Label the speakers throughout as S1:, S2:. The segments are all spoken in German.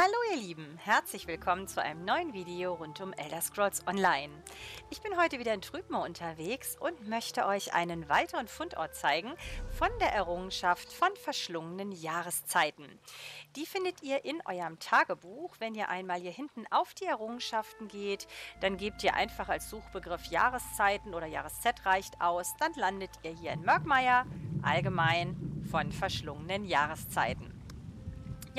S1: Hallo ihr Lieben, herzlich willkommen zu einem neuen Video rund um Elder Scrolls Online. Ich bin heute wieder in Trübmer unterwegs und möchte euch einen weiteren Fundort zeigen von der Errungenschaft von verschlungenen Jahreszeiten. Die findet ihr in eurem Tagebuch. Wenn ihr einmal hier hinten auf die Errungenschaften geht, dann gebt ihr einfach als Suchbegriff Jahreszeiten oder Jahreszeit reicht aus, dann landet ihr hier in Mörkmeier, allgemein von verschlungenen Jahreszeiten.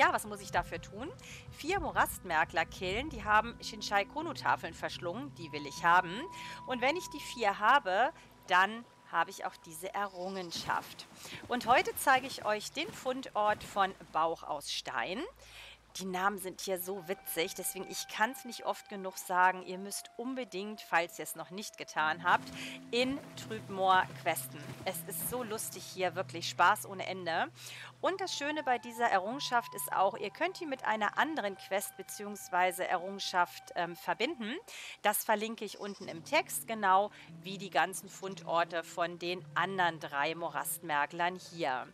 S1: Ja, was muss ich dafür tun? Vier Morastmerkler killen, die haben Shinshai Kono-Tafeln verschlungen, die will ich haben. Und wenn ich die vier habe, dann habe ich auch diese Errungenschaft. Und heute zeige ich euch den Fundort von Bauch aus Stein. Die Namen sind hier so witzig, deswegen ich kann es nicht oft genug sagen. Ihr müsst unbedingt, falls ihr es noch nicht getan habt, in Trübmoor questen. Es ist so lustig hier, wirklich Spaß ohne Ende. Und das Schöne bei dieser Errungenschaft ist auch, ihr könnt die mit einer anderen Quest bzw. Errungenschaft ähm, verbinden. Das verlinke ich unten im Text, genau wie die ganzen Fundorte von den anderen drei Morastmerklern hier.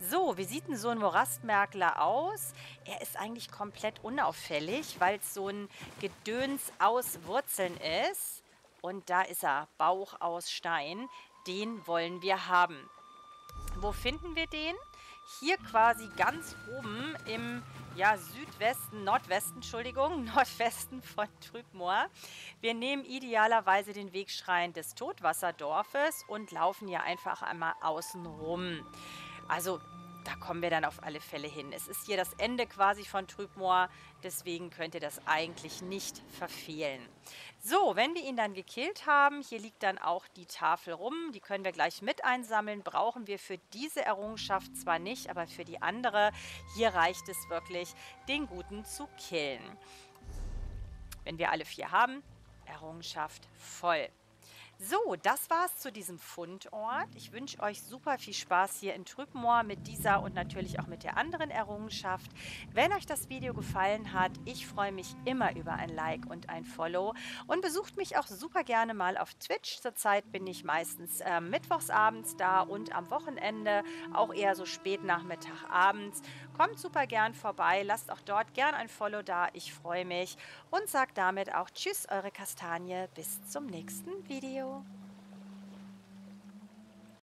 S1: So, wie sieht denn so ein Morastmerkler aus? Er ist eigentlich eigentlich komplett unauffällig, weil es so ein Gedöns aus Wurzeln ist. Und da ist er, Bauch aus Stein. Den wollen wir haben. Wo finden wir den? Hier quasi ganz oben im ja, Südwesten, Nordwesten, Entschuldigung, Nordwesten von Trübmoor. Wir nehmen idealerweise den Wegschrein des Totwasserdorfes und laufen hier einfach einmal außen rum. Also da kommen wir dann auf alle Fälle hin. Es ist hier das Ende quasi von Trübmoor, deswegen könnt ihr das eigentlich nicht verfehlen. So, wenn wir ihn dann gekillt haben, hier liegt dann auch die Tafel rum, die können wir gleich mit einsammeln, brauchen wir für diese Errungenschaft zwar nicht, aber für die andere, hier reicht es wirklich, den Guten zu killen. Wenn wir alle vier haben, Errungenschaft voll. So, das war's zu diesem Fundort. Ich wünsche euch super viel Spaß hier in Trübmoor mit dieser und natürlich auch mit der anderen Errungenschaft. Wenn euch das Video gefallen hat, ich freue mich immer über ein Like und ein Follow und besucht mich auch super gerne mal auf Twitch. Zurzeit bin ich meistens äh, mittwochsabends da und am Wochenende auch eher so spät Nachmittag abends. Kommt super gern vorbei, lasst auch dort gern ein Follow da. Ich freue mich und sage damit auch Tschüss, eure Kastanie. Bis zum nächsten Video. 안녕하세요.